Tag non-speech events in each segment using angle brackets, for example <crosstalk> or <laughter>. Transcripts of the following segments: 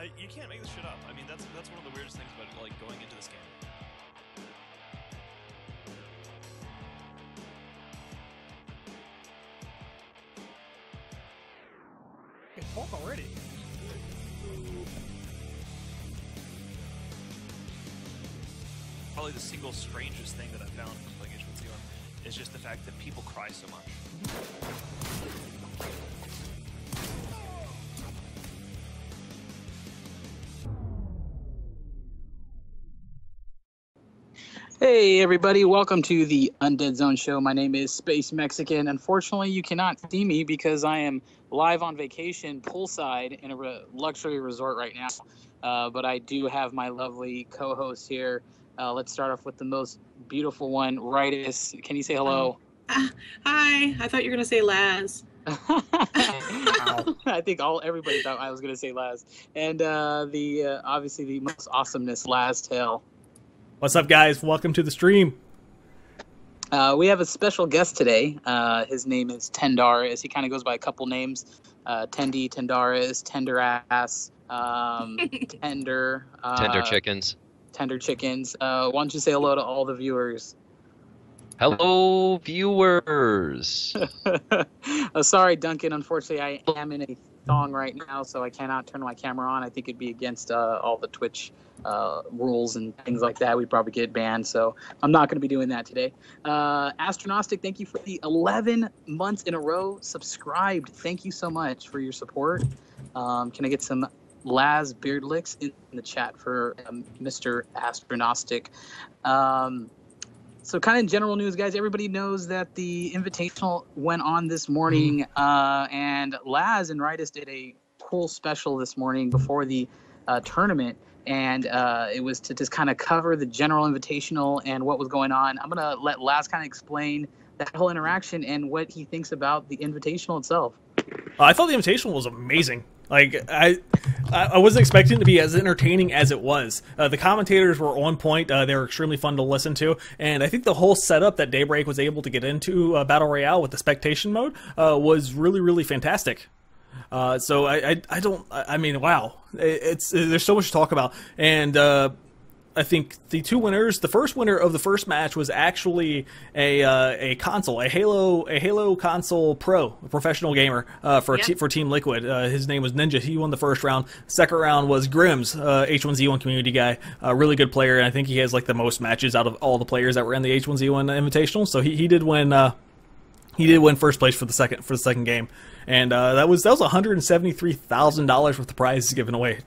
I, you can't make this shit up. I mean, that's that's one of the weirdest things about like going into this game. Talk already. Probably the single strangest thing that I've found from playing H1Z1 is just the fact that people cry so much. Hey everybody, welcome to the Undead Zone show. My name is Space Mexican. Unfortunately, you cannot see me because I am live on vacation poolside in a re- luxury resort right now. Uh, but I do have my lovely co-host here. Uh, let's start off with the most beautiful one, Ritus. Can you say hello? Ah, hi, I thought you were gonna say Laz. <laughs> I think all everybody thought I was going to say Laz, and uh, the uh, obviously the most awesomeness, Laz Tail. What's up, guys? Welcome to the stream. Uh, we have a special guest today. Uh, his name is Tendaris. He kind of goes by a couple names: uh, Tendi, Tendaris, Tender Ass, um, <laughs> Tender, uh, Tender chickens. Tender Chickens. Uh, why don't you say hello to all the viewers? Hello, viewers. <laughs> uh, sorry, Duncan. Unfortunately, I am in a thong right now, so I cannot turn my camera on. I think it'd be against uh, all the Twitch uh, rules and things like that. We'd probably get banned, so I'm not going to be doing that today. Uh, Astronostic, thank you for the 11 months in a row subscribed. Thank you so much for your support. Um, can I get some Laz beard licks in the chat for um, Mr. Astronostic? Um, so, kind of general news, guys. Everybody knows that the Invitational went on this morning, uh, and Laz and Ritus did a cool special this morning before the uh, tournament, and uh, it was to just kind of cover the general Invitational and what was going on. I'm gonna let Laz kind of explain that whole interaction and what he thinks about the Invitational itself. Uh, I thought the invitational was amazing. Like I, I wasn't expecting it to be as entertaining as it was. Uh, the commentators were on point. Uh, they were extremely fun to listen to, and I think the whole setup that Daybreak was able to get into uh, Battle Royale with the spectation mode uh, was really, really fantastic. Uh, so I, I, I don't. I mean, wow, It- it's there's so much to talk about, and uh, I think the two winners. The first winner of the first match was actually a uh, a console, a Halo a Halo console pro, a professional gamer uh, for te- for Team Liquid. Uh, his name was Ninja. He won the first round. Second round was Grims, uh, H1Z1 community guy, a really good player, and I think he has like the most matches out of all the players that were in the H1Z1 Invitational. So he, he did win. He did win first place for the second for the second game, and uh, that was that was one hundred and seventy three thousand dollars worth of prizes given away.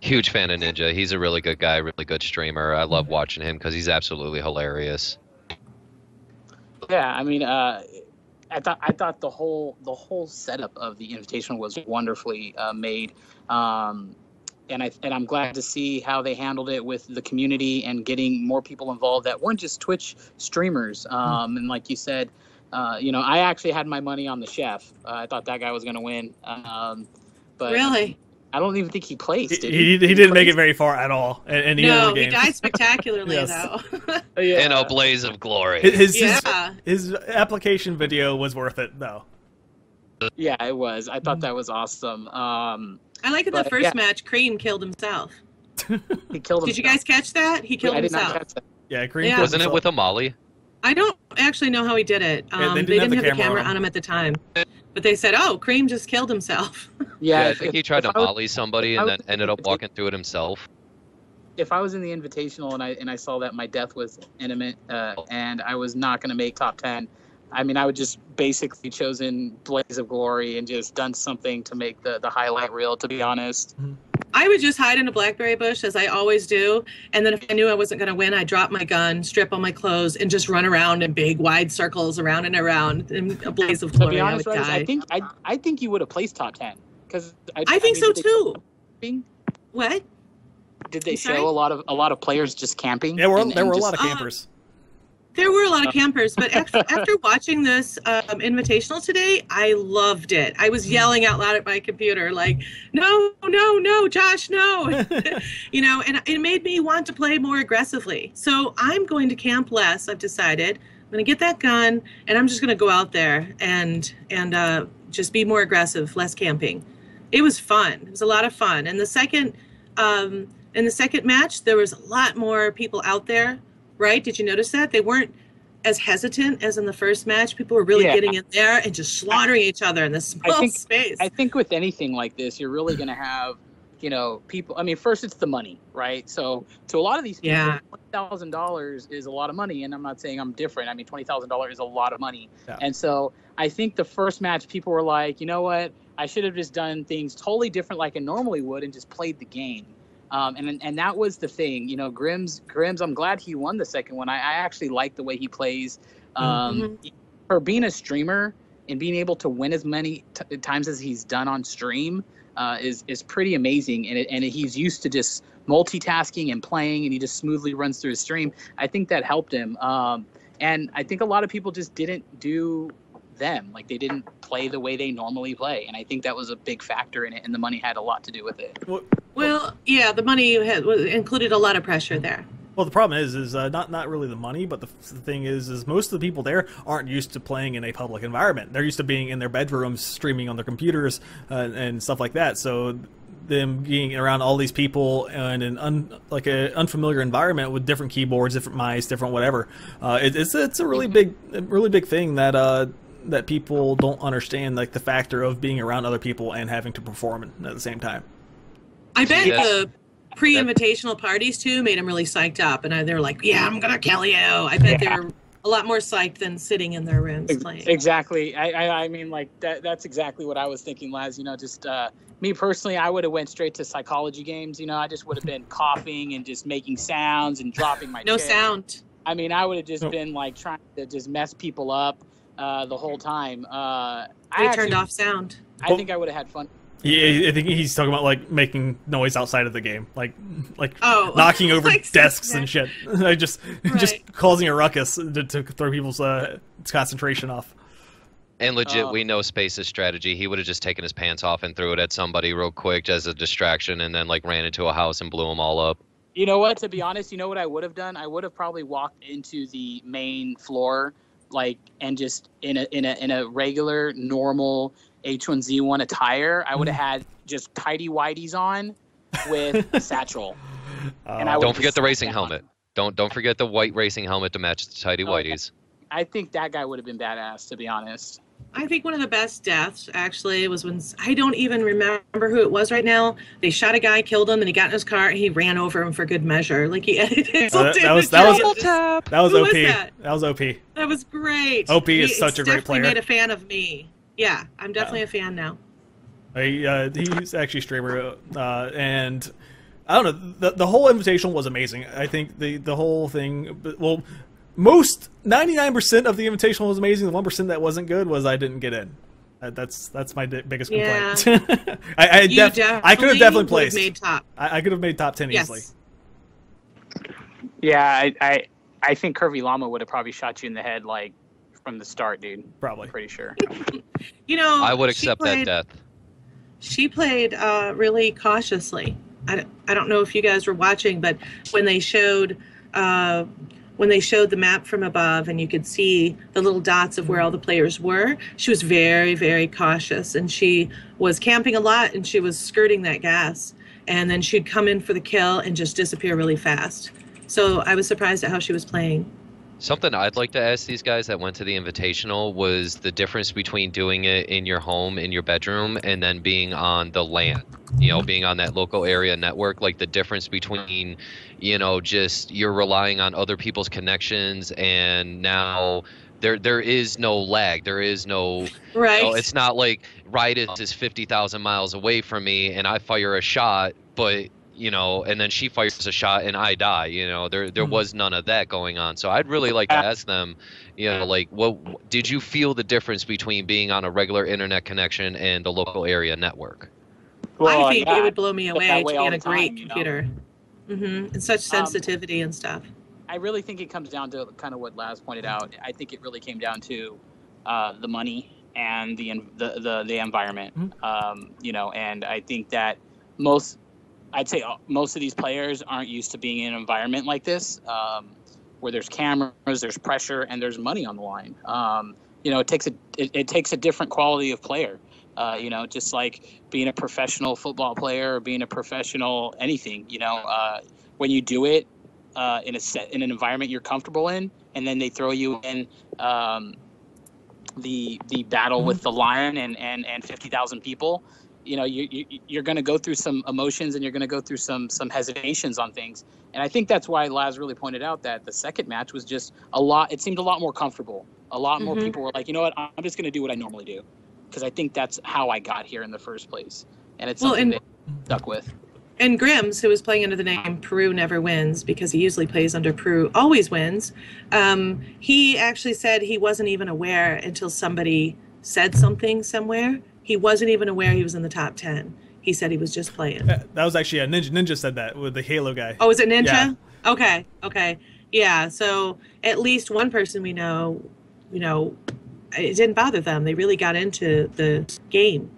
Huge fan of Ninja. He's a really good guy, really good streamer. I love watching him because he's absolutely hilarious. Yeah, I mean, uh, I thought I thought the whole the whole setup of the invitation was wonderfully uh, made, um, and I and I'm glad to see how they handled it with the community and getting more people involved that weren't just Twitch streamers. Um, and like you said, uh, you know, I actually had my money on the chef. Uh, I thought that guy was going to win, um, but really? I don't even think he placed. He, Did he, he didn't make it very far at all in, in either No, of the he died spectacularly <laughs> Yes. though. Yeah. <laughs> In a blaze of glory. His, his, yeah. his application video was worth it though. Yeah, it was. I thought that was awesome. Um, I like in the But, first yeah. match, Cream killed himself. <laughs> he killed him. Did you guys catch that? He killed I did not himself. catch that. Yeah, Green Yeah. Wasn't it with a Molly? I don't actually know how he did it. Um, they they, didn't didn't have have the the camera camera on on him at the time, but they said, "Oh, Cream just killed himself." <laughs> Yeah, Yeah, I if- think he tried to I was- molly somebody and was then ended up walking through it himself. if I was in the invitational and I and I saw that my death was imminent uh, and I was not going to make top ten, I mean I would just basically chosen Blaze of Glory and just done something to make the the highlight reel. To be honest, I would just hide in a blackberry bush as I always do, and then if I knew I wasn't going to win, I'd drop my gun, strip all my clothes, and just run around in big wide circles around and around in a blaze of Glory. to glory. be I honest, would Rose, die. I think I I think you would have placed top ten because I, I think mean, so too. camping? What? Did they show a lot of a lot of players just camping? Yeah, were, and- there and were a lot of Uh, campers. There were a lot of <laughs> campers, but after, after watching this um, invitational today, I loved it. I was yelling out loud at my computer, like, "No, no, no, Josh, no!" <laughs> <laughs> you know, and it made me want to play more aggressively. So I'm going to camp less. I've decided. I'm going to get that gun, and I'm just going to go out there and and uh, just be more aggressive, less camping. it was fun. It was a lot of fun. And the second, um, in the second match, there was a lot more people out there, right? Did you notice that they weren't as hesitant as in the first match? People were really Yeah. getting in there and just slaughtering each other in this small think- space. I think with anything like this, you're really going to have, you know, people. I mean, first it's the money, right? So to a lot of these people, Yeah. twenty thousand dollars is a lot of money, and I'm not saying I'm different. I mean, twenty thousand dollars is a lot of money, Yeah. and so I think the first match, people were like, you know what, I should have just done things totally different, like I normally would, and just played the game. Um, and and that was the thing, you know, Grimm's Grimm's. I'm glad he won the second one. I, I actually like the way he plays. Um, For being a streamer and being able to win as many t- times as he's done on stream uh, is is pretty amazing. And it, and he's used to just multitasking and playing, and he just smoothly runs through his stream. I think that helped him. Um, and I think a lot of people just didn't do them like they didn't play the way they normally play and i think that was a big factor in it and the money had a lot to do with it well, yeah, the money had, included a lot of pressure there. Well, the problem is, is uh, not not really the money, but the, the thing is, is most of the people there aren't used to playing in a public environment. They're used to being in their bedrooms, streaming on their computers, uh, and stuff like that. So, them being around all these people in an un, like an unfamiliar environment with different keyboards, different mice, different whatever, uh, it, it's it's a really big, really big thing that uh, that people don't understand, like the factor of being around other people and having to perform at the same time. I bet Yes. the pre-invitational parties too made them really psyched up, and they were like, "Yeah, I'm gonna kill you." I bet they were a lot more psyched than sitting in their rooms playing. Exactly. I, I, I mean, like that. That's exactly what I was thinking, Laz. You know, just uh, me personally, I would have went straight to psychology games. You know, I just would have been coughing and just making sounds and dropping my No chair. sound. I mean, I would have just No. been like trying to just mess people up uh, the whole time. Uh, I They actually- turned off sound. I think I would have had fun. Yeah, I think he's talking about like making noise outside of the game, like like Oh, <laughs> knocking over like desks and shit. <laughs> I just just causing a ruckus to, to throw people's uh, concentration off. And legit, Oh. we know Space's strategy. He would have just taken his pants off and threw it at somebody real quick as a distraction, and then like ran into a house and blew them all up. You know what? To be honest, you know what I would have done? I would have probably walked into the main floor, like, and just in a in a in a regular normal H1Z1 attire. I would have mm. had just tidy whities on with <laughs> a satchel. And I Don't forget the racing down. helmet. Don't don't forget the white racing helmet to match the tidy Oh, whities. I think that guy would have been badass, to be honest. I think one of the best deaths actually was when I don't even remember who it was right now. They shot a guy, killed him, and he got in his car and he ran over him for good measure. Like he <laughs> edited. Uh, that- that was- that was- that, that was OP. was that? that was OP. That was great. OP is such a great player. made a fan of me. Yeah, I'm definitely a fan now. I, uh, he's actually a streamer, uh, and I don't know. The, the whole invitation was amazing. I think the the whole thing. Well, most ninety nine percent of the invitation was amazing. The one percent that wasn't good was I didn't get in. Uh, that's that's my di- biggest Yeah. complaint. <laughs> I I, You def- I could have definitely would've placed. made top. I, I could have made top ten easily. Yes. Yeah, I, I I think Curvy Llama would have probably shot you in the head like from the start, dude. Probably. Pretty sure. <laughs> You know, I would accept played- that death. she played uh, really cautiously. I I don't know if you guys were watching, but when they showed uh, when they showed the map from above and you could see the little dots of where all the players were, she was very very cautious and she was camping a lot and she was skirting that gas and then she'd come in for the kill and just disappear really fast. So I was surprised at how she was playing. Something I'd like to ask these guys that went to the invitational was the difference between doing it in your home, in your bedroom, and then being on the land, You know, being on that local area network. Like the difference between, you know, just you're relying on other people's connections, and now there there is no lag. There is no Right. no, it's not like Ritus is fifty thousand miles away from me and I fire a shot, but you know, and then she fires a shot and I die. You know, there there Mhm. was none of that going on. So I'd really like to ask them, you know, like, what did you feel the difference between being on a regular internet connection and the local area network? I think yeah, it would blow me away that to be on a the great time, you know? computer. hmm And such Um, sensitivity and stuff. I really think it comes down to kind of what Laz pointed out. I think it really came down to uh, the money and the the the, the environment. Mhm. Um, you know, and I think that most, I'd say uh, most of these players aren't used to being in an environment like this, um, where there's cameras, there's pressure, and there's money on the line. Um, you know, it takes a it, it takes a different quality of player. Uh, you know, just like being a professional football player or being a professional anything. You know, uh, when you do it uh, in a set in an environment you're comfortable in, and then they throw you in um, the the battle with the lion and and and fifty thousand people. You know, you, you you're going to go through some emotions and you're going to go through some some hesitations on things. And I think that's why Laz really pointed out that the second match was just a lot. It seemed a lot more comfortable. A lot more Mhm. people were like, you know what, I'm just going to do what I normally do, because I think that's how I got here in the first place, and it's Well, something and- they stuck with. And Grims, who was playing under the name Peru Never Wins because he usually plays under Peru Always Wins, um, he actually said he wasn't even aware until somebody said something somewhere. He wasn't even aware he was in the top 10. He said he was just playing. That was actually a ninja. Ninja said that with the Halo guy. Oh, is it Ninja? Yeah. Okay, okay. Yeah, so at least one person we know, you know, it didn't bother them. They really got into the game.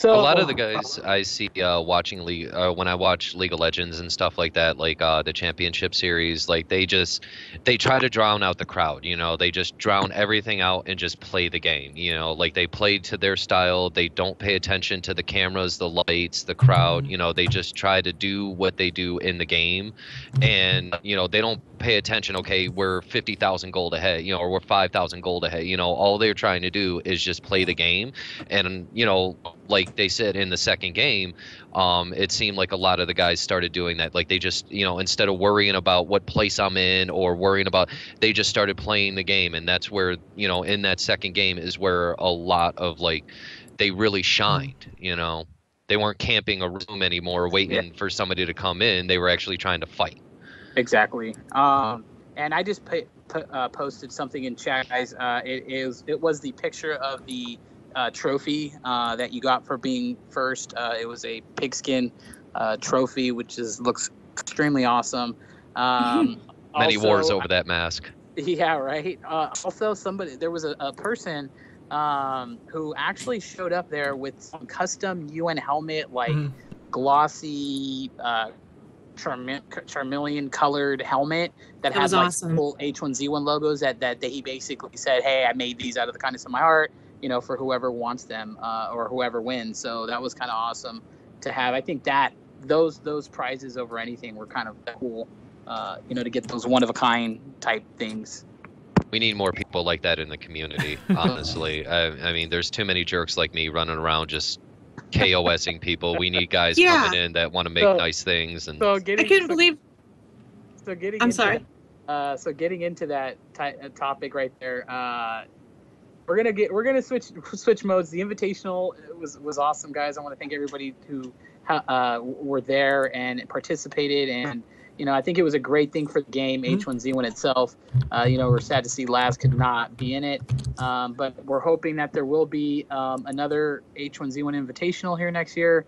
So a lot of the <laughs> guys I see uh, watching league uh, when I watch League of Legends and stuff like that, like uh, the Championship Series, like they just they try to drown out the crowd. You know, they just drown everything out and just play the game. You know, like they play to their style. They don't pay attention to the cameras, the lights, the crowd. You know, they just try to do what they do in the game, and you know they don't pay attention. Okay, we're fifty thousand gold ahead. You know, or we're five thousand gold ahead. You know, all they're trying to do is just play the game, and you know like they said in the second game, um, it seemed like a lot of the guys started doing that. Like they just, you know, instead of worrying about what place I'm in or worrying about, they just started playing the game. And that's where, you know, in that second game is where a lot of like, they really shined, you know. They weren't camping a room anymore waiting for somebody to come in. They were actually trying to fight. Exactly. Um, and I just put, put, uh, posted something in chat, guys. Uh, it is it was the picture of the uh, trophy uh, that you got for being first. Uh, it was a pigskin uh, trophy, which is looks extremely awesome. <laughs> Um, Many wars also- over that mask. <laughs> Yeah, right. Uh, also, somebody there was a, a person um, who actually showed up there with some custom UN helmet, like Mhm. glossy, uh, charmi- charmeleon colored helmet that, That had was like awesome. full H1Z1 logos. That, that that he basically said, "Hey, I made these out of the kindness of my heart." You know, for whoever wants them uh, or whoever wins. So that was kind of awesome to have. I think that those those prizes over anything were kind of cool. Uh, you know, to get those one of a kind type things. We need more people like that in the community, <laughs> honestly. I, I mean, there's too many jerks like me running around just KOSing people. We need guys Yeah. coming in that want to make So- nice things. And So I getting couldn't so, believe. so getting I'm into sorry. that- uh, so getting into that ti- uh, topic right there, uh, we're gonna get we're gonna switch switch modes. The invitational was was awesome, guys. I want to thank everybody who uh, were there and participated, and you know I think it was a great thing for the game Mhm. H1Z1 itself. Uh, you know we're sad to see Laz could not be in it, um, but we're hoping that there will be um, another H1Z1 invitational here next year.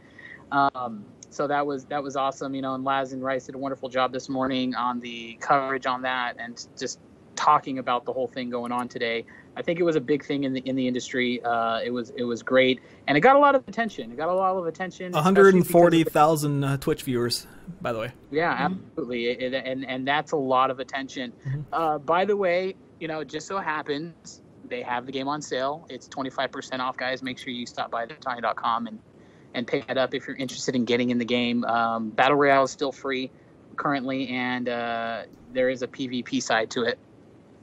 Um, so that was that was awesome, you know. And Laz and Rice did a wonderful job this morning on the coverage on that, and just talking about the whole thing going on today. I think it was a big thing in the in the industry. Uh, it was it was great, and it got a lot of attention. It got a lot of attention. especially because of the- 140,000 uh, Twitch viewers, by the way. yeah, absolutely, It- it- and and that's a lot of attention. Mhm. Uh, by the way, you know, it just so happens they have the game on sale. It's 25% off, guys. Make sure you stop by Mittani.com and and pick it up if you're interested in getting in the game. Um, Battle Royale is still free currently, and uh, there is a PvP side to it.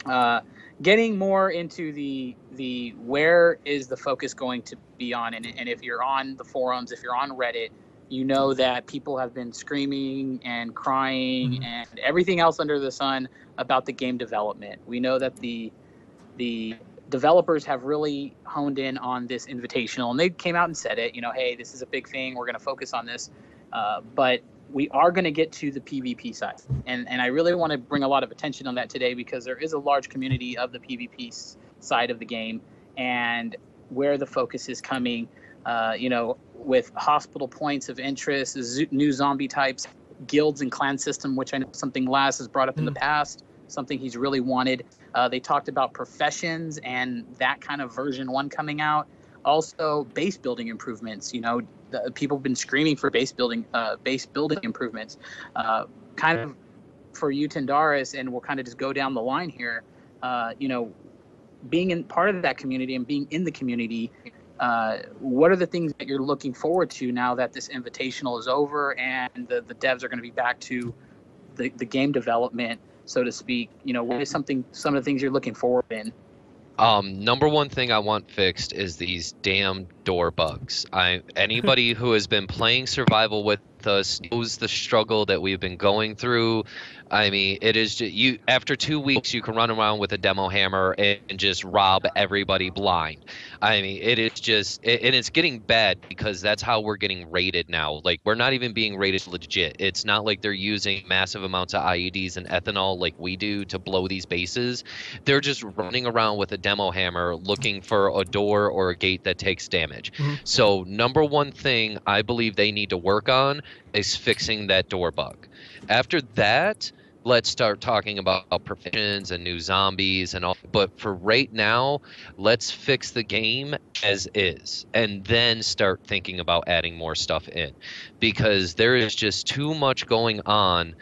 Uh, getting more into the the where is the focus going to be on, and, and if you're on the forums, if you're on Reddit, you know that people have been screaming and crying Mhm. and everything else under the sun about the game development. We know that the the developers have really honed in on this invitational and they came out and said it you know hey this is a big thing we're going to focus on this uh, but we are going to get to the pvp side and and i really want to bring a lot of attention on that today because there is a large community of the pvp side of the game and where the focus is coming uh, you know with hospital points of interest zo- new zombie types guilds and clan system which i know something laz has brought up in the past something he's really wanted uh, they talked about professions and that kind of version one coming out. Also, base building improvements. You know, the, people have been screaming for base building, uh, base building improvements. Uh, kind of for you, Tendaris, and we'll kind of just go down the line here. Uh, you know, being in part of that community and being in the community, uh, what are the things that you're looking forward to now that this invitational is over and the, the devs are going to be back to the, the game development, so to speak? You know, what is something some of the things you're looking forward in? Um, number one thing I want fixed is these damn door bugs. I anybody who has been playing survival with us knows the struggle that we've been going through. I mean, it is just, you. After two weeks, you can run around with a demo hammer and, and just rob everybody blind. I mean, it is just, it, and it's getting bad because that's how we're getting rated now. Like, we're not even being rated legit. It's not like they're using massive amounts of IEDs and ethanol like we do to blow these bases. They're just running around with a demo hammer looking for a door or a gate that takes damage. Mhm. So, number one thing I believe they need to work on is fixing that door bug. After that, let's start talking about professions and new zombies and all. But for right now, let's fix the game as is and then start thinking about adding more stuff in because there is just too much going on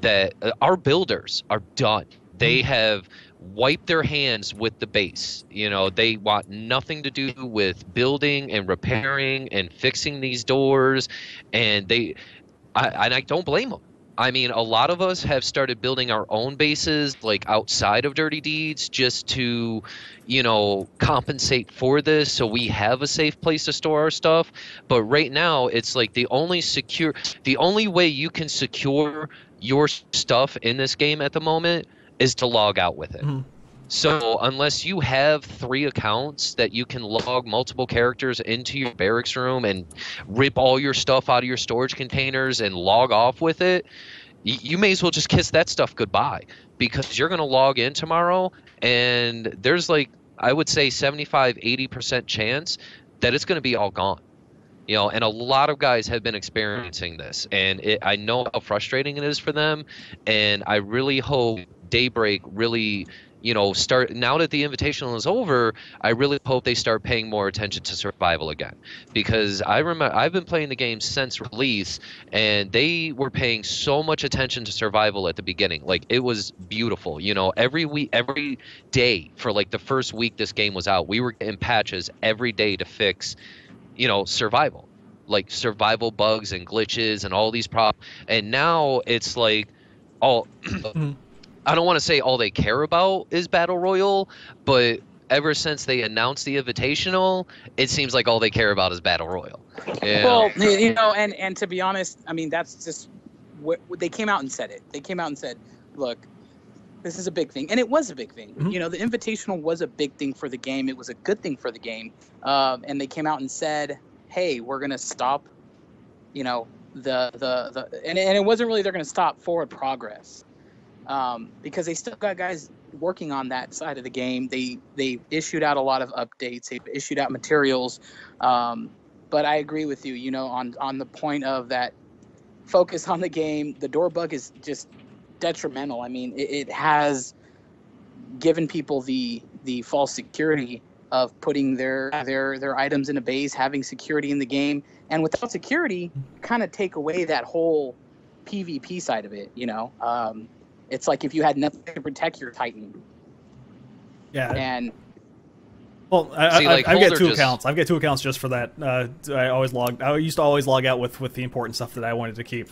that uh, our builders are done. They have wiped their hands with the base. You know, they want nothing to do with building and repairing and fixing these doors and they I, and I don't blame them. I mean, a lot of us have started building our own bases, like outside of Dirty Deeds, just to, you know, compensate for this so we have a safe place to store our stuff. But right now, it's like the only secure, the only way you can secure your stuff in this game at the moment is to log out with it. Mhm. So unless you have three accounts that you can log multiple characters into your barracks room and rip all your stuff out of your storage containers and log off with it, you may as well just kiss that stuff goodbye because you're going to log in tomorrow and there's like I would say 75 80% chance that it's going to be all gone. You know, and a lot of guys have been experiencing this and it, I know how frustrating it is for them and I really hope Daybreak really you know, start now that the invitational is over, I really hope they start paying more attention to survival again. Because I remember I've been playing the game since release and they were paying so much attention to survival at the beginning. Like it was beautiful. You know, every week every day for like the first week this game was out, we were getting patches every day to fix, you know, survival. Like survival bugs and glitches and all these problems. And now it's like all mm-hmm. I don't want to say all they care about is battle royal, but ever since they announced the invitational, it seems like all they care about is battle royal. Yeah. Well, you know, and and to be honest, I mean that's just what they came out and said it. They came out and said, "Look, this is a big thing," and it was a big thing. Mhm. You know, the invitational was a big thing for the game. It was a good thing for the game, um, and they came out and said, "Hey, we're gonna stop." You know, the the the, and and it wasn't really they're gonna stop forward progress. Um, because they still got guys working on that side of the game. They they issued out a lot of updates. They issued out materials. Um, but I agree with you. You know, on on the point of that focus on the game, the door bug is just detrimental. I mean, it, it has given people the the false security of putting their their their items in a base, having security in the game, and without security, kind of take away that whole PvP side of it. You know, um, it's like if you had nothing to protect your Titan, Yeah. and Well, I, See, I, like, I've got two just- accounts. I've got two accounts just for that. Uh, I always log. I used to always log out with with the important stuff that I wanted to keep.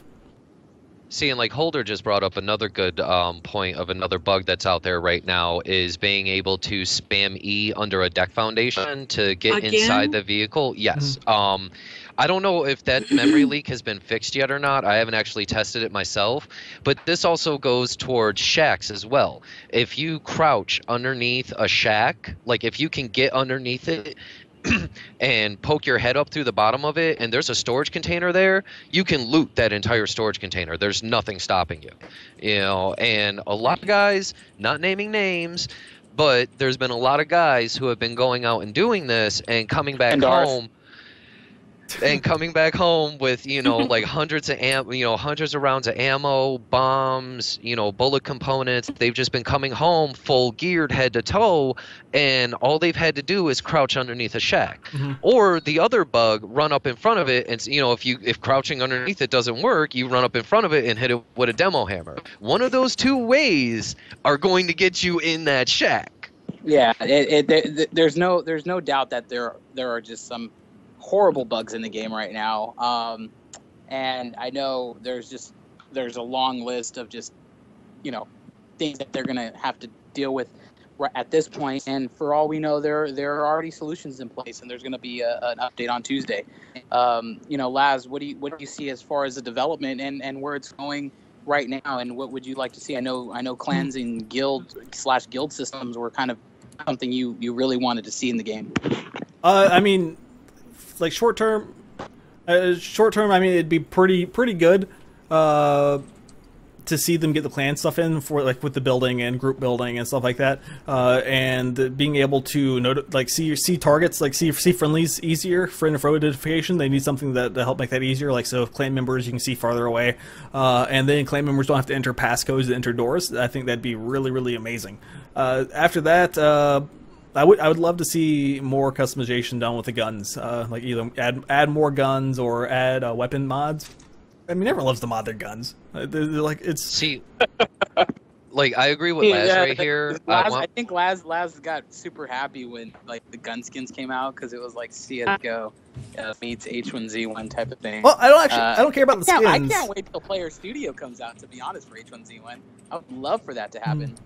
See, and like Holder just brought up another good um, point of another bug that's out there right now is being able to spam E under a deck foundation to get Again? inside the vehicle. Yes. Um, I don't know if that memory leak has been fixed yet or not. I haven't actually tested it myself. But this also goes towards shacks as well. If you crouch underneath a shack, like if you can get underneath it <clears throat> and poke your head up through the bottom of it and there's a storage container there, you can loot that entire storage container. There's nothing stopping you. You know, and a lot of guys, not naming names, but there's been a lot of guys who have been going out and doing this and coming back And home <laughs> and coming back home with you know <laughs> like hundreds of am- you know hundreds of rounds of ammo bombs you know bullet components. They've just been coming home full geared head to toe and all they've had to do is crouch underneath a shack. Mhm. or the other bug run up in front of it and you know if you if crouching underneath it doesn't work you run up in front of it and hit it with a demo hammer. One of those two ways are going to get you in that shack. Yeah, it, it, there, there's no there's no doubt that there there are just some horrible bugs in the game right now. Um, and I know there's just there's a long list of just you know things that they're gonna have to deal with at this point. And for all we know, there there are already solutions in place, and there's gonna be a, an update on Tuesday. Um, you know, Laz, what do you what do you see as far as the development and and where it's going? Right now, and what would you like to see? I know, I know, clans and guild slash guild systems were kind of something you you really wanted to see in the game. Uh, I mean, like short term, uh, short term. I mean, it'd be pretty pretty good uh, to see them get the clan stuff in for like with the building and group building and stuff like that, uh, and being able to not- like see see targets, like see see friendlies easier for info identification. They need something that to help make that easier. Like so, if clan members you can see farther away, uh, and then clan members don't have to enter passcodes to enter doors. I think that'd be really really amazing. Uh, after that. I would I would love to see more customization done with the guns, uh, like either add add more guns or add uh, weapon mods. I mean, everyone loves to mod their guns. Uh, They're, they're like it's See, <laughs> like I agree with Laz right here. I Laz, I, want, think Laz Laz got super happy when like the gun skins came out because it was like CS:GO uh, meets H1Z1 type of thing. well, I don't actually Uh, I don't care about the Yeah, I can't wait till Player Studio comes out. To be honest, for H1Z1, I would love for that to happen.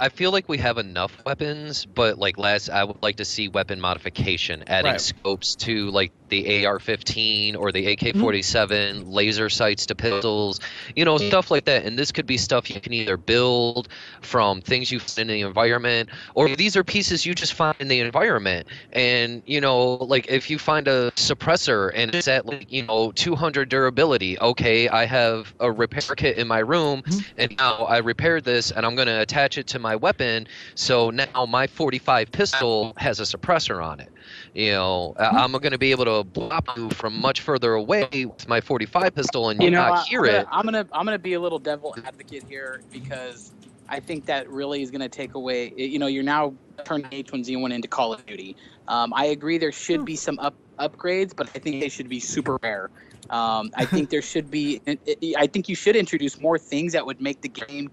I feel like we have enough weapons, but like last, I would like to see weapon modification, adding Right. scopes to like the AR-15 or the AK-47, mm-hmm. laser sights to pistols, you know, stuff like that. And this could be stuff you can either build from things you find in the environment, or these are pieces you just find in the environment. And you know, like if you find a suppressor and it's at like you know 200 durability, okay, I have a repair kit in my room, mm-hmm. and now I repaired this, and I'm going to attach it to my weapon. So now my 45 pistol has a suppressor on it. You know, I- I'm going to be able to block you from much further away with my 45 pistol, and you, You know, not I- hear I'm it. I'm gonna I'm gonna be a little devil advocate here because I think that really is gonna take away. You know, you're now turning H1Z1 into Call of Duty. Um, I agree there should be some up upgrades, but I think they should be super rare. Um, I think there should be. I think you should introduce more things that would make the game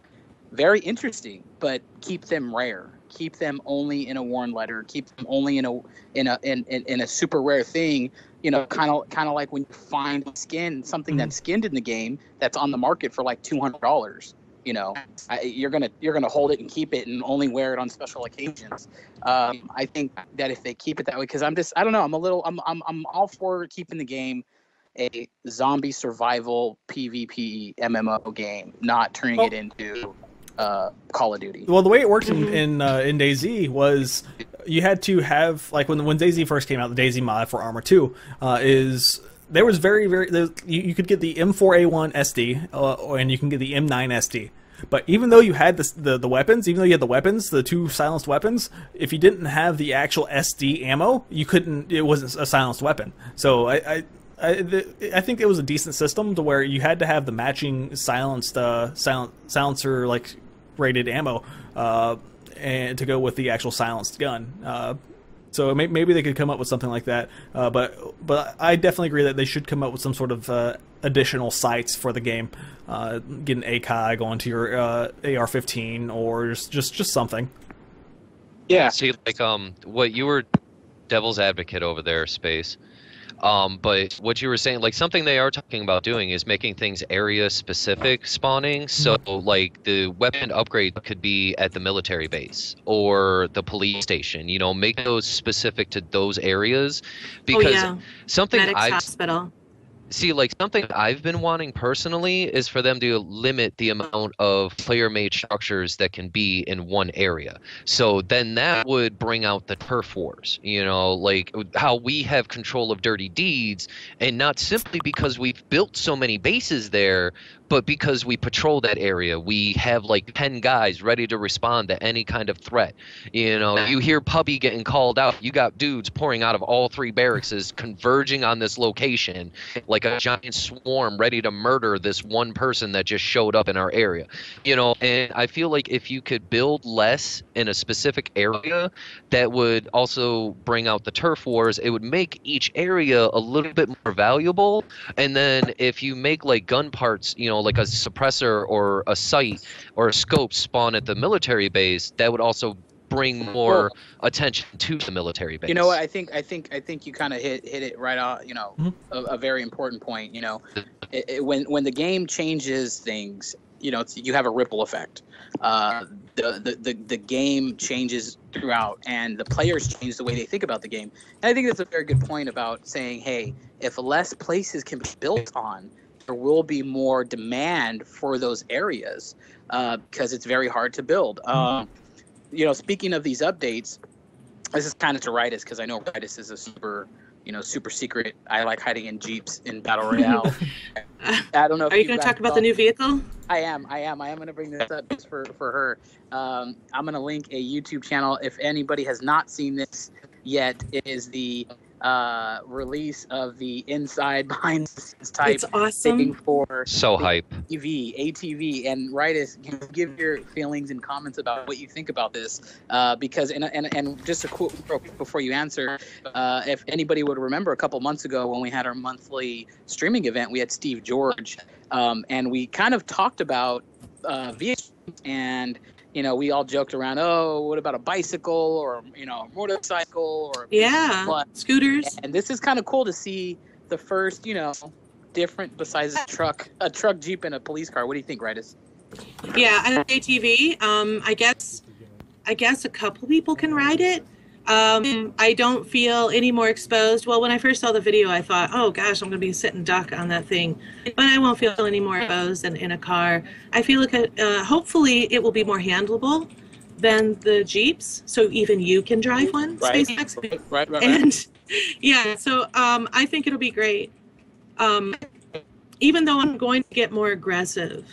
very interesting, but keep them rare. Keep them only in a worn letter. Keep them only in a in a in, in, in a super rare thing. You know, kind of kind of like when you find skin something Mhm. that's skinned in the game that's on the market for like two hundred dollars. You know, I, you're gonna you're gonna hold it and keep it and only wear it on special occasions. Um, I think that if they keep it that way, because I'm just I don't know I'm a little I'm I'm I'm all for keeping the game a zombie survival PvP MMO game, not turning it into uh, Call of Duty. Well, the way it worked in in, uh, in DayZ was you had to have like when when DayZ first came out, the DayZ mod for Arma Two uh, is there was very very there, you, you could get the M4A1 SD uh, and you can get the M9 SD. But even though you had the, the the weapons, even though you had the weapons, the two silenced weapons, if you didn't have the actual SD ammo, you couldn't. It wasn't a silenced weapon. So I. I I, the, I think it was a decent system to where you had to have the matching silenced uh, silent, silencer like rated ammo uh, and to go with the actual silenced gun. Uh, so may, maybe they could come up with something like that. Uh, but but I definitely agree that they should come up with some sort of uh, additional sights for the game. Uh, get an ACOG onto your uh, AR-15 or just just, just something. Yeah, See, like um, what you were devil's advocate over there, space. Um, but what you were saying, like something they are talking about doing is making things area specific spawning. So like the weapon upgrade could be at the military base or the police station. You know, make those specific to those areas because oh yeah, something medics I've hospital. See like something i've been wanting personally is for them to limit the amount of player made structures that can be in one area. So then that would bring out the turf wars you know like uh, how we have control of dirty deeds and not simply because we've built so many bases there but because we patrol that area. We have like 10 guys ready to respond to any kind of threat. You know you hear puppy getting called out. You got dudes pouring out of all three barracks converging on this location. like a giant swarm ready to murder this one person that just showed up in our area. You know, and I feel like if you could build less in a specific area, that would also bring out the turf wars. It would make each area a little bit more valuable. And then if you make like gun parts, you know, like a suppressor or a sight or a scope spawn at the military base, that would also bring more attention to the military base. You know what? I think I think I think you kind of hit hit it right on. You know, Mhm. a, a very important point. You know, it, it, when when the game changes things, you know, it's, you have a ripple effect. Uh, the, the the the game changes throughout, and the players change the way they think about the game. And I think that's a very good point about saying, hey, if less places can be built on, there will be more demand for those areas uh, because it's very hard to build. Um, you know, speaking of these updates, this is kind of to Ritus because I know Ritus is a super, you know, super secret. I like hiding in jeeps in battle <laughs> royale. I don't know. If Are you going to talk about the new vehicle? I am. I am. I am going to bring this up just for for her. Um, I'm going to link a YouTube channel. If anybody has not seen this yet, it is the uh, release of the inside <laughs> behind the scenes type It's thing awesome. for so hype. ATV, ATV, and Ritus, give your feelings and comments about what you think about this. Uh, because and, and and just a quick real before you answer, uh, if anybody would remember, a couple months ago when we had our monthly streaming event, we had Steve George, um, and we kind of talked about uh, vehicles and. You know, we all joked around. Oh, what about a bicycle or you know, a motorcycle or Yeah. Scooters. and this is kind of cool to see the first, you know, different besides a truck, a truck, jeep, and a police car. What do you think, Ritus? Yeah, and an ATV. Um, I guess, I guess a couple people can ride it. Um, I don't feel any more exposed. Well, when I first saw the video, I thought, oh gosh, I'm going to be sitting duck on that thing, but I won't feel any more exposed than in a car. I feel like, uh, hopefully, it will be more handleable than the jeeps, so even you can drive one. SpaceX. right, right, right. and yeah so um, i think it'll be great um, even though i'm going to get more aggressive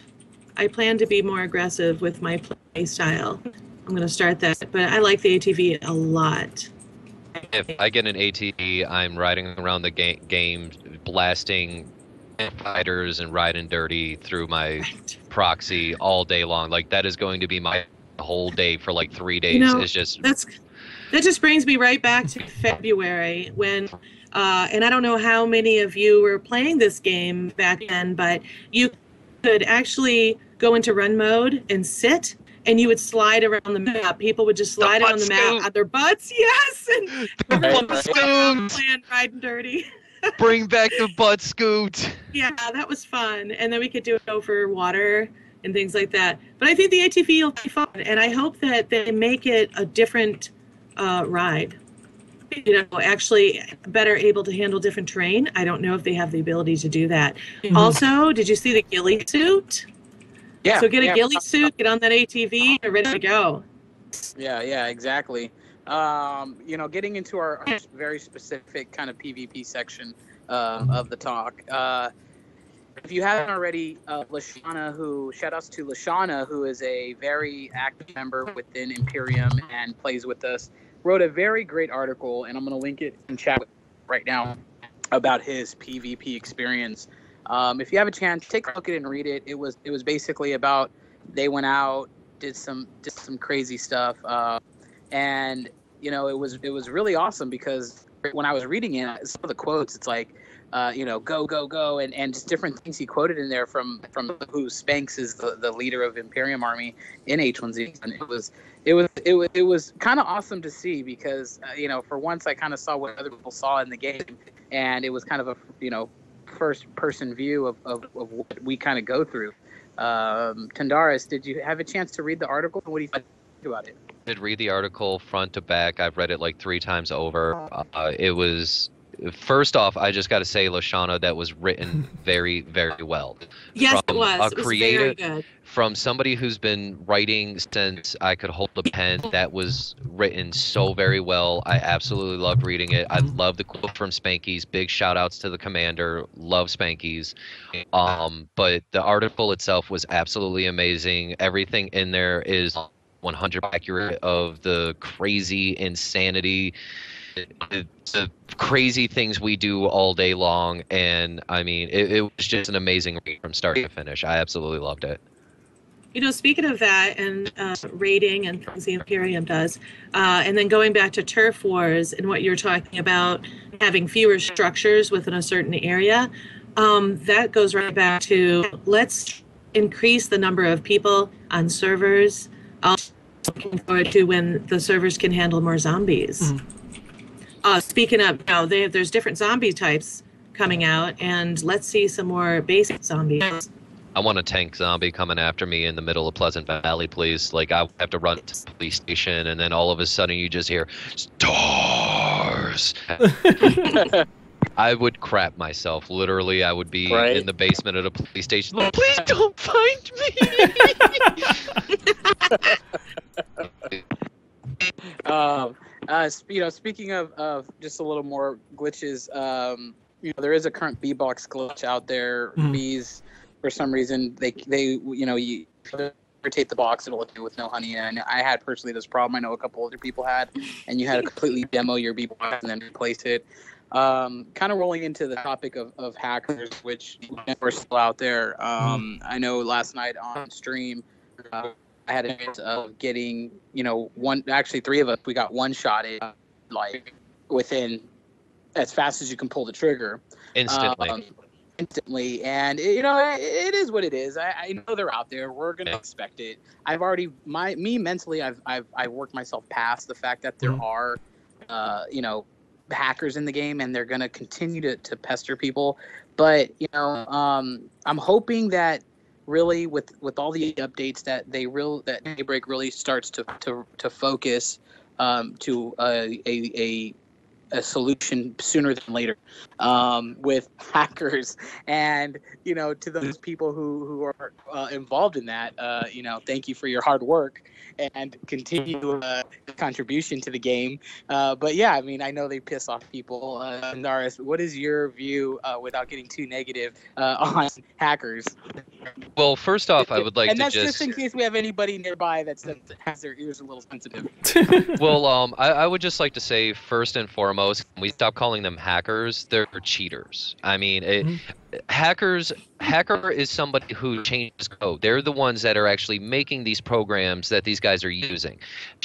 i plan to be more aggressive with my play style i'm going to start that but i like the atv a lot If I get an ATV, I'm riding around the ga- game, blasting fighters and riding dirty through my proxy all day long. Like that is going to be my whole day for like three days. know, it's just that's that just brings me right back to february when uh, and i don't know how many of you were playing this game back then but you could actually go into run mode and sit and you would slide around the map people would just slide butt around the map scoot. on their butts <laughs> yes and <laughs> Right, butt right. playing riding dirty <laughs> bring back the butt scoot. yeah that was fun and then we could do it over water and things like that but i think the atv will be fun and i hope that they make it a different uh, ride you know actually better able to handle different terrain i don't know if they have the ability to do that Mhm. also did you see the ghillie suit yeah. so get a yeah, ghillie suit get on that atv and ready to go Yeah, yeah, exactly. Um, you know, getting into our, our very specific kind of PvP section um, of the talk. Uh, if you haven't already, uh, Lashana, who shout outs to Lashana, who is a very active member within Imperium and plays with us, wrote a very great article, and I'm going to link it in chat right now about his PvP experience. Um, if you have a chance, take a look at it and read it. It was it was basically about they went out, did some did some crazy stuff, uh, and you know it was it was really awesome because when I was reading it, some of the quotes, it's like. Uh, you know, go, go, go, and, and just different things he quoted in there from from who Spanx is the, the leader of Imperium Army in H1Z, and it was it was it was it was kind of awesome to see because uh, you know for once I kind of saw what other people saw in the game, and it was kind of a you know first person view of, of, of what we kind of go through. Um, Tendaris, did you have a chance to read the article? What do you think about it? did read the article front to back. I've read it like three times over. Uh, it was first off, I just got to say, Lashana, that was written <laughs> very, very well. yes it was a it was creative- very good From somebody who's been writing since I could hold a pen, that was written so very well. I absolutely loved reading it. I love the quote from Spanky's. Big shout outs to the commander. Love Spanky's. Um, but the article itself was absolutely amazing. Everything in there is 100 accurate of the crazy insanity the, the crazy things we do all day long and i mean it, it was just an amazing read from start to finish i absolutely loved it You know, speaking of that and uh, rating and things the Imperium does, uh, and then going back to turf wars and what you're talking about, having fewer structures within a certain area, um, that goes right back to let's increase the number of people on servers. I'm looking forward to when the servers can handle more zombies. Uh, speaking of, you know, they, there's different zombie types coming out, and let's see some more basic zombies. I want a tank zombie coming after me in the middle of Pleasant Valley, please. Like I have to run to the police station, and then all of a sudden you just hear stars. <laughs> I would crap myself. Literally, I would be Right. in the basement of a police station. Like, please don't find me. <laughs> Um, uh, you know, speaking of, of just a little more glitches, um, you know, there is a current B box glitch out there. Mhm. Bees, for some reason, they they you know you rotate the box, it'll look with no honey. And I had personally this problem. I know a couple other people had, and you had to completely demo your B box and then replace it. Um, kind of rolling into the topic of, of hackers, which are still out there. Um, I know last night on stream, uh, I had a chance of getting, you know, one, actually three of us, we got one shot in, like, within as fast as you can pull the trigger. Instantly. Um, instantly. And, you know, it, it is what it is. I, I know they're out there. We're going to Yeah. expect it. I've already, my, me mentally, I've, I've, I've worked myself past the fact that there Mhm. are, uh, you know, hackers in the game and they're going to continue to, to pester people. But, you know, um, I'm hoping that really with with all the updates that they real that Daybreak really starts to to to focus um, to a, a a a solution sooner than later um, with <laughs> hackers. And you know to those people who who are uh, involved in that uh, you know thank you for your hard work and continue uh, contribution to the game. Uh, but yeah I mean I know they piss off people. Uh, Naris what is your view uh, without getting too negative uh, <laughs> on hackers? Well, first off, I would like and to that's just just in case we have anybody nearby that has their ears a little sensitive. <laughs> Well, um, I, I would just like to say first and foremost, we stop calling them hackers. They're cheaters. I mean, it, Mhm. hackers. Hacker is somebody who changes code. They're the ones that are actually making these programs that these guys are using.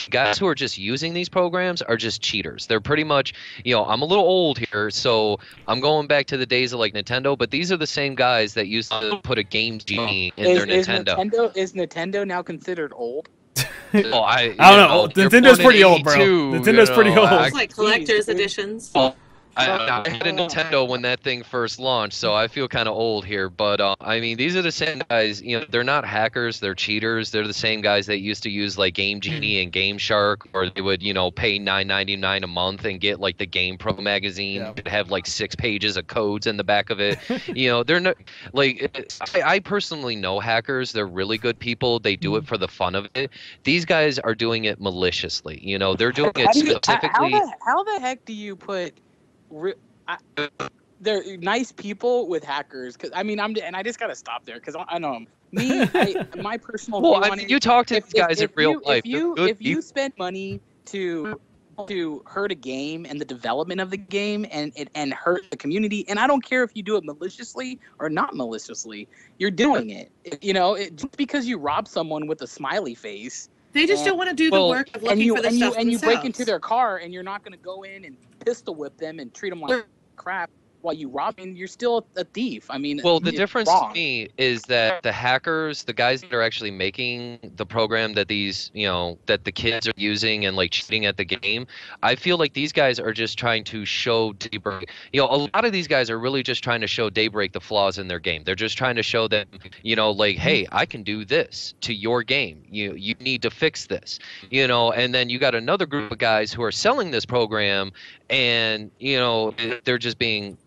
Guys who are just using these programs are just cheaters. They're pretty much, you know, I'm a little old here, so I'm going back to the days of like Nintendo. But these are the same guys that used to put a game genie in Is, their is Nintendo. Nintendo is Nintendo now considered old? <laughs> Oh, I, I don't know. they're Nintendo's born in pretty old, bro. 82, you Nintendo's pretty old. It's like collector's Jeez. editions. Oh, I, I had a Nintendo when that thing first launched, so I feel kind of old here. But uh, I mean, these are the same guys. You know, they're not hackers; they're cheaters. They're the same guys that used to use like Game Genie mm-hmm. and GameShark, or they would, you know, pay nine ninety nine a month and get like the GamePro magazine Yeah. that have like six pages of codes in the back of it. <laughs> you know, they're not like I, I personally know hackers. They're really good people. They do it mm-hmm. for the fun of it. These guys are doing it maliciously. You know, they're doing it you, uh, specifically. how, the, how the heck do you put? Re, I, they're nice people with hackers. Cause I mean, I'm and I just gotta stop there because I, I know me. I, <laughs> my personal Well, I mean, it- you talk to if, these guys if, in real you, life. If you if you people. spend money to to hurt a game and the development of the game and, and and hurt the community, and I don't care if you do it maliciously or not maliciously, you're doing it. You know, it, just because you rob someone with a smiley face They just and- don't want to do Well, the work of looking you for the and you stuff and you break into their car and you're not going to go in and pistol whip them and treat them like crap while you rob them. You're still a thief. I mean, Well, the difference wrong. to me is that the hackers, the guys that are actually making the program that these, you know, that the kids are using and like cheating at the game, I feel like these guys are just trying to show Daybreak. You know, a lot of these guys are really just trying to show Daybreak the flaws in their game. They're just trying to show them, you know, like, hey, mm. I can do this to your game. You you need to fix this. You know, and then you got another group of guys who are selling this program, and you know, they're just being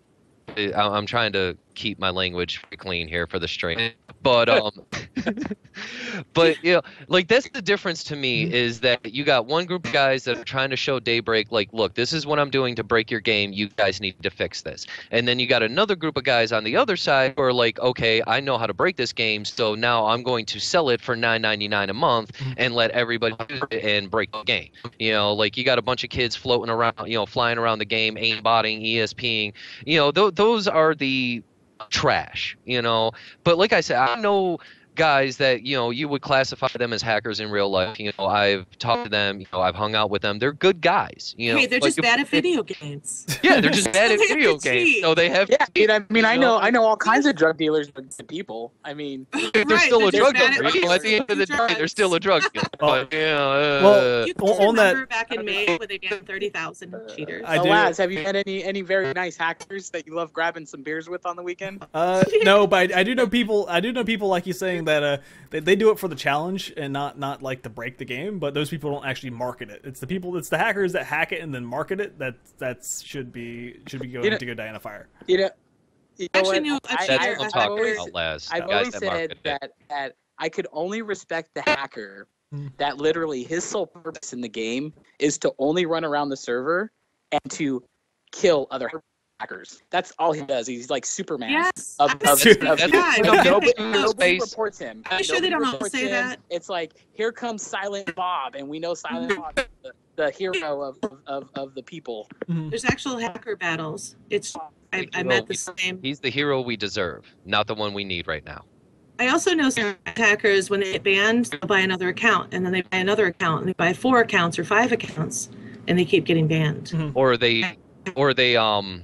I'm trying to keep my language clean here for the stream, but um, <laughs> but you know, like that's the difference to me is that you got one group of guys that are trying to show Daybreak, like, look, this is what I'm doing to break your game. You guys need to fix this, and then you got another group of guys on the other side who are like, okay, I know how to break this game, so now I'm going to sell it for 9.99 a month and let everybody and break the game. You know, like you got a bunch of kids floating around, you know, flying around the game, aimbotting, ESPing. You know, th- those are the trash. You know, but like I said, I know guys that you know you would classify them as hackers in real life. You know, I've talked to them. You know, I've hung out with them. They're good guys. You know, hey, they're but just bad at video games. <laughs> Yeah, they're just <laughs> bad at video games. cheat. So they have. Yeah, dude. I mean, I know, know? I know all kinds of drug dealers, but good people. I mean, <laughs> They're Right, still a they're drug dealer. at At the end of the day, they're still a drug dealer. Well- But, you know, uh, well, You On- guys on that- remember back in May when they banned thirty thousand cheaters? I do. Laz, have you had any any very nice hackers that you love grabbing some beers with on the weekend? Uh, no, but I, I do know people. I do know people like you saying that uh, they, they do it for the challenge and not not like to break the game. But those people don't actually market it. It's the people. It's the hackers that hack it and then market it. That that should be should be going You know- to go down a fire. You know, you know Actually what? knew that's I- what I'm I've always- about, Les. I've Guys always said market that that I could only respect the hacker that literally his sole purpose in the game is to only run around the server and to kill other hackers. That's all he does. He's like Superman. Yes, Of, I of, of- Yeah, no- I nobody, nobody reports him. Are you sure they don't all say him. that? It's like here comes Silent Bob, and we know Silent Bob, is the, the hero of, of, of the people. There's actual hacker battles. It's I, I met the same. He's the hero we deserve, not the one we need right now. I also know some hackers when they get banned, they'll buy another account, and then they buy another account, and they buy four accounts or five accounts, and they keep getting banned. Or they, or they um.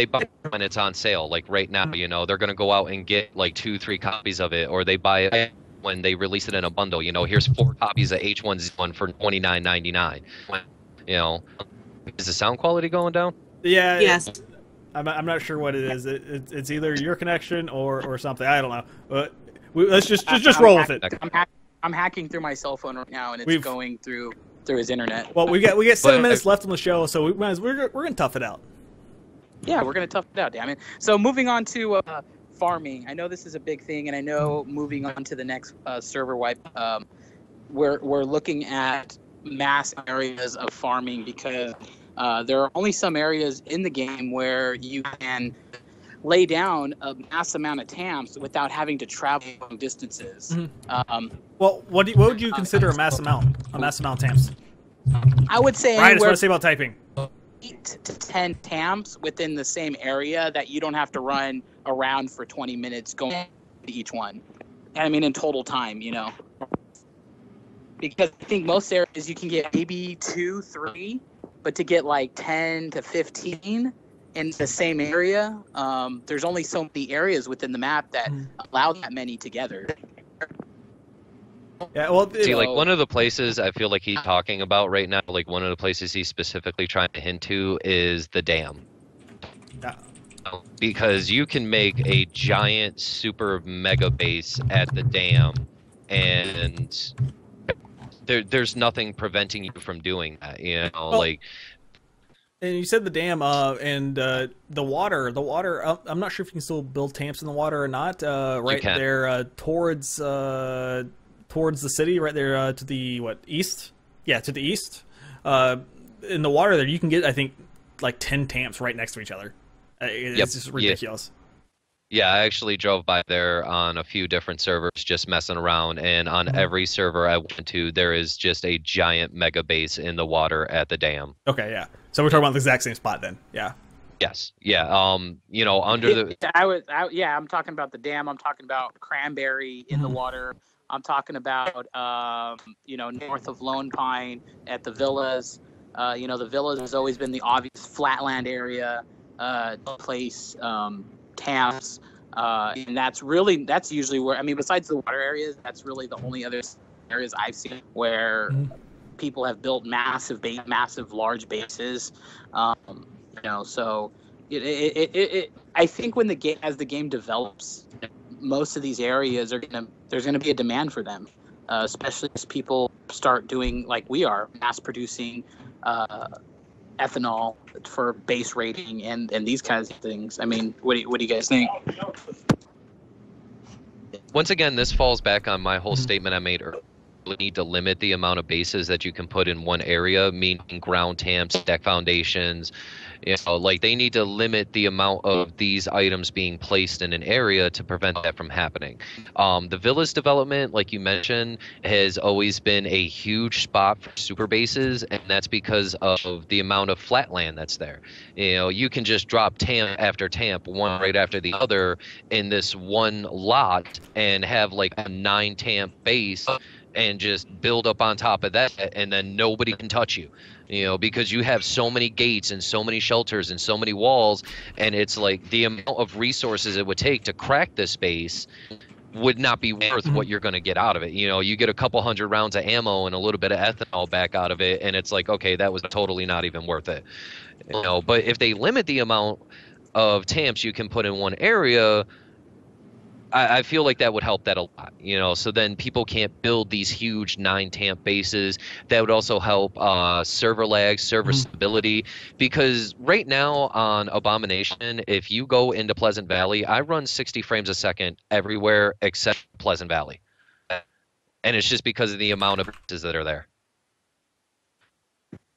They buy it when it's on sale, like right now. You know, they're gonna go out and get like two, three copies of it, or they buy it when they release it in a bundle. You know, here's four copies of H1Z1 for twenty nine ninety nine. You know, is the sound quality going down? Yeah. Yes, I'm, I'm not sure what it is. It, it, it's either your connection or, or something. I don't know. But we, let's just just, just roll with it. I'm, hack- I'm hacking through my cell phone right now, and it's We've- going through through his internet. Well, we got we got seven But- minutes left on the show, so we might as, we're we're gonna tough it out. Yeah, we're gonna tough it out, damn it. So moving on to uh, farming, I know this is a big thing, and I know moving on to the next uh, server wipe, um, we're we're looking at mass areas of farming because uh, there are only some areas in the game where you can lay down a mass amount of TAMs without having to travel long distances. Mhm. Um, Well, what you, what would you consider a mass amount? A mass amount of TAMs. I would say what anywhere to say about typing? Eight to ten TAMs within the same area that you don't have to run around for 20 minutes going to each one. And I mean, in total time, you know. Because I think most areas you can get maybe two, three, but to get like 10 to 15 in the same area, um, there's only so many areas within the map that Mm. allow that many together. Yeah. Well, See, it- like one of the places I feel like he's talking about right now, like one of the places he's specifically trying to hint to is the dam. Yeah. Because you can make a giant super mega base at the dam and there there's nothing preventing you from doing that, you know, Well, like and you said the dam, uh, and uh, the water. The water. Uh, I'm not sure if you can still build tamps in the water or not. Uh, right there, uh, towards uh, towards the city, right there uh, to the what east? Yeah, to the east. Uh, in the water there, you can get I think like ten tamps right next to each other. Uh, It's Yep, just ridiculous. Yeah, I actually drove by there on a few different servers just messing around, and on Mhm. every server I went to, there is just a giant mega base in the water at the dam. Okay, yeah. So we're talking about the exact same spot then. Yeah. Yes, yeah. Um, you know, under the I was, I, yeah, I'm talking about the dam. I'm talking about cranberry in the Mhm. water. I'm talking about, um, you know, north of Lone Pine at the villas. Uh, you know, the villas has always been the obvious flatland area uh, place um. Uh, and that's really, that's usually where, I mean, besides the water areas, that's really the only other areas I've seen where Mhm. people have built massive, ba- massive, large bases. Um, you know, so it, it, it, it, I think when the game as the game develops, most of these areas are gonna there's gonna be a demand for them, uh, especially as people start doing like we are, mass producing uh, ethanol for base rating and and these kinds of things. I mean, what do you, what do you guys think? once again, this falls back on my whole Mhm. statement I made earlier. Need to limit the amount of bases that you can put in one area, meaning ground tamps, deck foundations, You know, like they need to limit the amount of these items being placed in an area to prevent that from happening. Um, the villas development, like you mentioned, has always been a huge spot for super bases, and that's because of the amount of flat land that's there. You know, you can just drop tamp after tamp, one right after the other, in this one lot, and have like a nine tamp base and just build up on top of that and then nobody can touch you you know because you have so many gates and so many shelters and so many walls and it's like the amount of resources it would take to crack this base would not be worth mm-hmm. what you're going to get out of it. You know you get a couple hundred rounds of ammo and a little bit of ethanol back out of it and it's like okay that was totally not even worth it. You know but if they limit the amount of tamps you can put in one area I, I feel like that would help that a lot, you know. So then people can't build these huge nine tamp bases. That would also help uh, server lag, server Mhm. stability. Because right now on Abomination, if you go into Pleasant Valley, I run 60 frames a second everywhere except Pleasant Valley, and it's just because of the amount of bases that are there.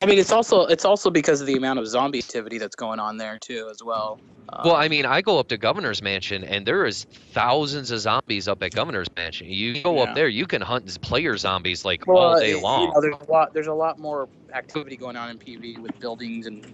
I mean, it's also it's also because of the amount of zombie activity that's going on there too, as well. Um, Well, I mean, I go up to Governor's Mansion, and there is thousands of zombies up at Governor's Mansion. You go Yeah. up there, you can hunt player zombies like well, all uh, day you long. know, there's a lot there's a lot more activity going on in PV with buildings and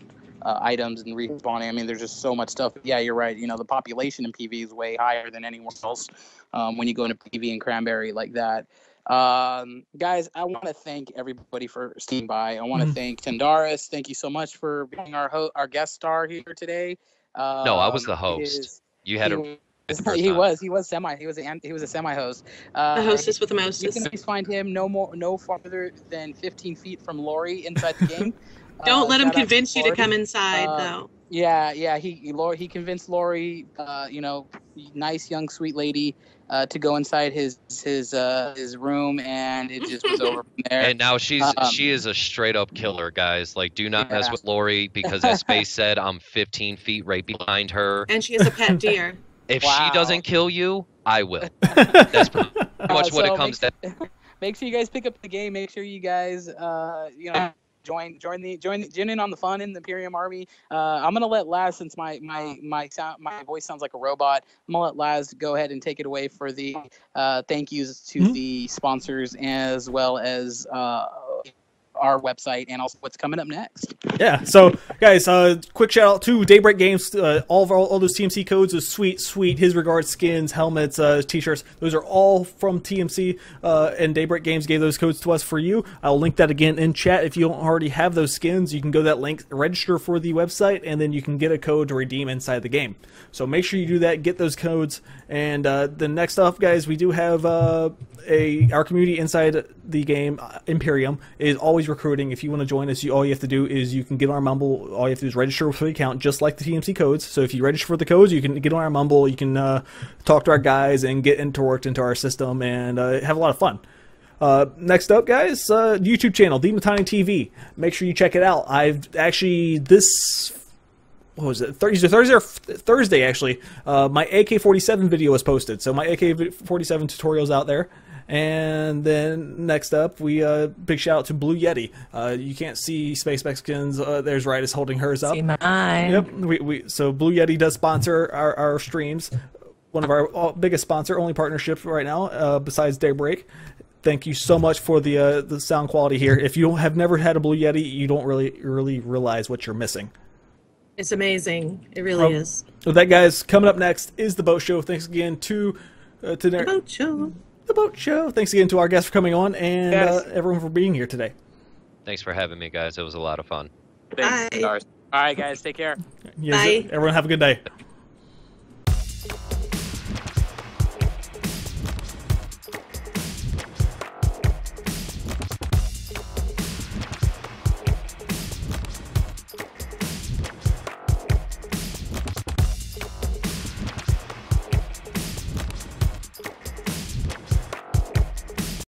uh, items and respawning. I mean, there's just so much stuff. Yeah, you're right. You know, the population in PV is way higher than anywhere else um, when you go into PV and Cranberry like that. Um, guys, I want to thank everybody for staying by. I want to Mhm. thank Tendaris. Thank you so much for being our ho- our guest star here today. Um, No, I was the host. is- You had he a was- <laughs> he was he was semi he was a he was a semi host. Uh, The hostess with the you mostest. can always find him no more no farther than 15 feet from Lori inside the game. <laughs> Don't Uh, let him convince you to come inside, Uh, though. Yeah, yeah. He he, Lori, he convinced Lori, uh, you know, nice young sweet lady, uh, to go inside his his uh, his room, and it just was over from there. And now she's Um, she is a straight up killer, guys. Like, do not mess with Lori because as Space <laughs> said, I'm 15 feet right behind her. And she is a pet deer. <laughs> If Wow. she doesn't kill you, I will. <laughs> That's pretty much Uh, what it comes make, down. make sure you guys pick up the game. Make sure you guys, uh, you know, join join the join join in on the fun in the Imperium Army. Uh, I'm gonna let Laz, since my my my sound my voice sounds like a robot. I'm gonna let Laz go ahead and take it away for the uh, thank yous to Mhm. the sponsors as well as uh, our website and also what's coming up next. Yeah. So, guys, uh, quick shout out to Daybreak Games. Uh, all of our, all those TMC codes, those sweet, sweet His Regards skins, helmets, uh, t-shirts. Those are all from TMC. Uh, and Daybreak Games gave those codes to us for you. I'll link that again in chat. If you don't already have those skins, you can go that link, register for the website, and then you can get a code to redeem inside the game. So make sure you do that. Get those codes. And uh, the next up, guys, we do have uh, a our community inside the game. uh, Imperium is always recruiting. If you want to join us, you, all you have to do is you can get on our Mumble. All you have to do is register for the account, just like the TMC codes. So if you register for the codes, you can get on our Mumble. You can uh, talk to our guys and get into worked into our system and uh, have a lot of fun. Uh, next up, guys, uh, YouTube channel, TheMittaniTV. Make sure you check it out. I've actually this what was it? Thursday, Thursday, Thursday actually. Uh, my AK-47 video was posted, so my AK-47 tutorials out there. And then next up, we uh, big shout out to Blue Yeti. Uh, you can't see Space Mexicans. Uh, there's right is holding hers up. See mine. Yep. We, we so Blue Yeti does sponsor our, our streams. One of our uh, biggest sponsor, only partnership right now, uh, besides Daybreak. Thank you so much for the uh, the sound quality here. If you have never had a Blue Yeti, you don't really really realize what you're missing. It's amazing. It really Um, is. With that, guys, coming up next is the boat show. Thanks again to uh, to their, Boat show. The boat show. Thanks again to our guests for coming on and Yes. uh, everyone for being here today. Thanks for having me, guys. It was a lot of fun. Thanks, Bye. All right, guys, take care. Yes, Bye. Everyone have a good day.